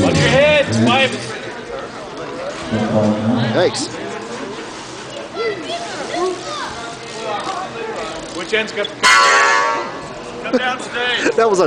Watch your head, wipe. Thanks. Which end's got? Come downstairs. That was a